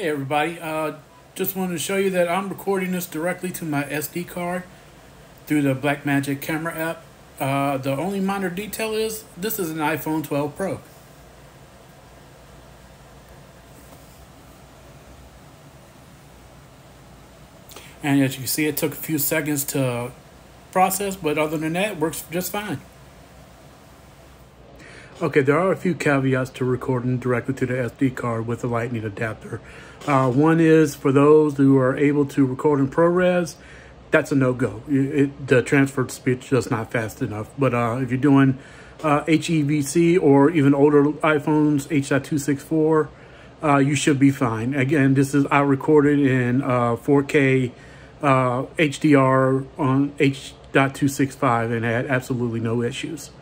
Hey everybody, uh, just wanted to show you that I'm recording this directly to my SD card through the Blackmagic camera app. Uh, the only minor detail is this is an iPhone 12 Pro. And as you can see, it took a few seconds to process, but other than that, it works just fine. Okay, there are a few caveats to recording directly to the SD card with the lightning adapter. Uh, one is for those who are able to record in ProRes, that's a no-go. The transfer speed is just not fast enough. But uh, if you're doing uh, HEVC or even older iPhones, H.264, uh, you should be fine. Again, this is I recorded in 4K HDR uh, on H.265 and had absolutely no issues.